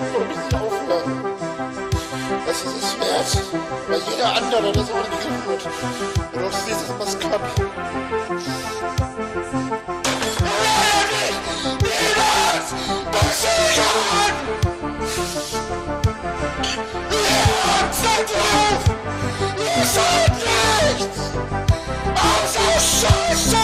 denken, warum ich nicht aufhöre. Das ist es wert? Weil jeder andere das auch nicht wird. Und auch dieses Maskat. Seid auf! Ihr seid nichts! Außer Scheiße!